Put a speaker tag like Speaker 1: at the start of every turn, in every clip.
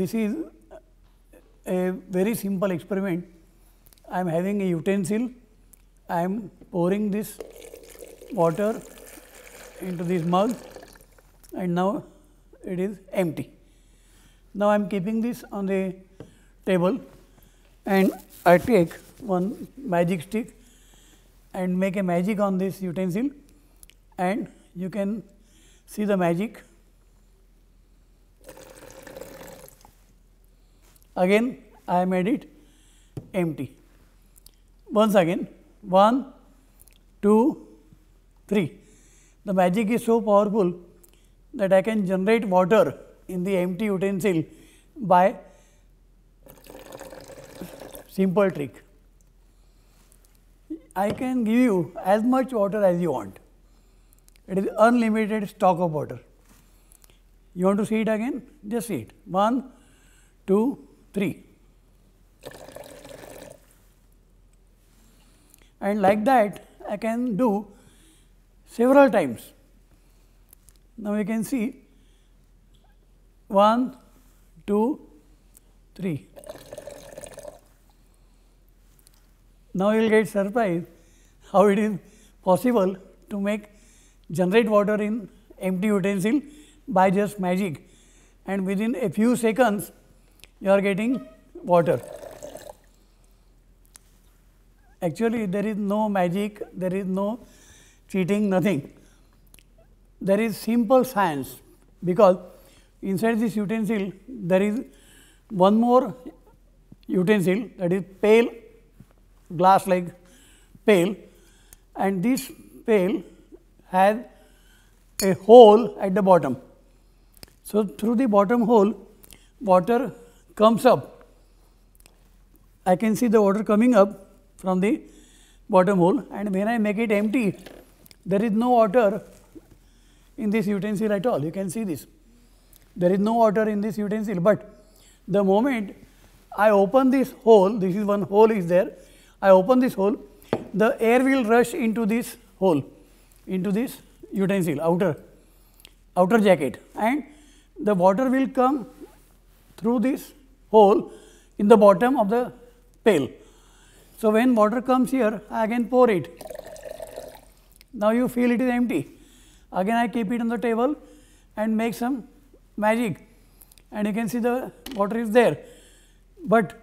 Speaker 1: this is a very simple experiment. I am having a utensil, I am pouring this water into this mug and now it is empty. Now, I am keeping this on the table and I take one magic stick and make a magic on this utensil and you can see the magic. Again I made it empty. Once again 1, 2, 3. The magic is so powerful that I can generate water in the empty utensil by simple trick. I can give you as much water as you want. It is unlimited stock of water. You want to see it again? Just see it. 1, 2, 3. And like that, I can do several times. Now, you can see 1, 2, 3. Now, you will get surprised how it is possible to make generate water in empty utensil by just magic and within a few seconds you are getting water. Actually, there is no magic, there is no cheating, nothing. There is simple science, because inside this utensil there is one more utensil that is pail glass like pail and this pail has a hole at the bottom. So, through the bottom hole water comes up. I can see the water coming up from the bottom hole and when I make it empty there is no water in this utensil at all you can see this. There is no water in this utensil, but the moment I open this hole this is one hole is there I open this hole, the air will rush into this hole, into this utensil outer, outer jacket and the water will come through this hole in the bottom of the pail. So, when water comes here, I again pour it. Now, you feel it is empty. Again, I keep it on the table and make some magic and you can see the water is there. But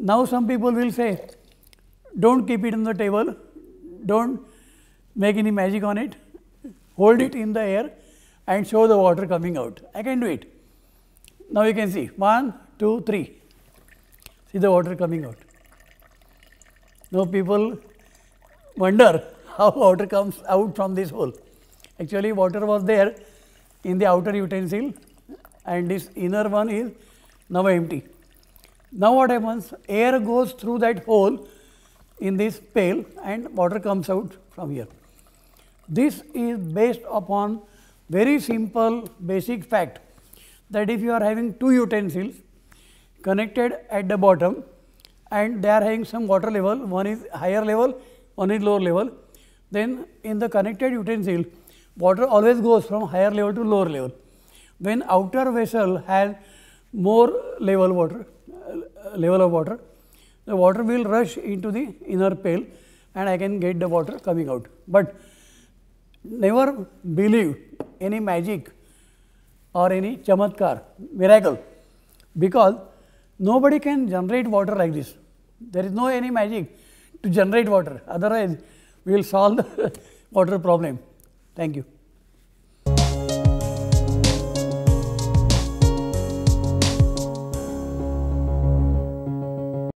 Speaker 1: now, some people will say do not keep it on the table, do not make any magic on it, hold it in the air and show the water coming out. I can do it. Now, you can see 1, 2, 3, see the water coming out. Now, people wonder how water comes out from this hole. Actually, water was there in the outer utensil and this inner one is now empty. Now, what happens? Air goes through that hole in this pail and water comes out from here. This is based upon very simple basic fact that if you are having two utensils connected at the bottom and they are having some water level, one is higher level, one is lower level, then in the connected utensil water always goes from higher level to lower level. When outer vessel has more level water, uh, level of water, the water will rush into the inner pail and I can get the water coming out. But never believe any magic or any chamatkar, miracle, because nobody can generate water like this. There is no any magic to generate water, otherwise we will solve the water problem. Thank you.